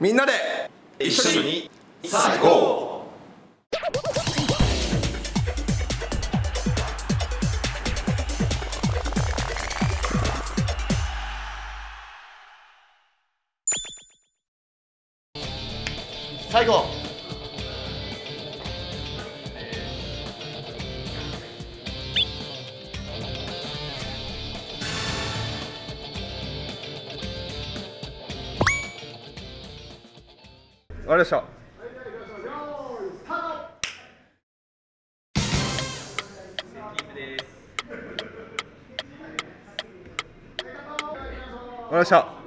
みんなで一緒にさあ行こ最後終わりました。終わりました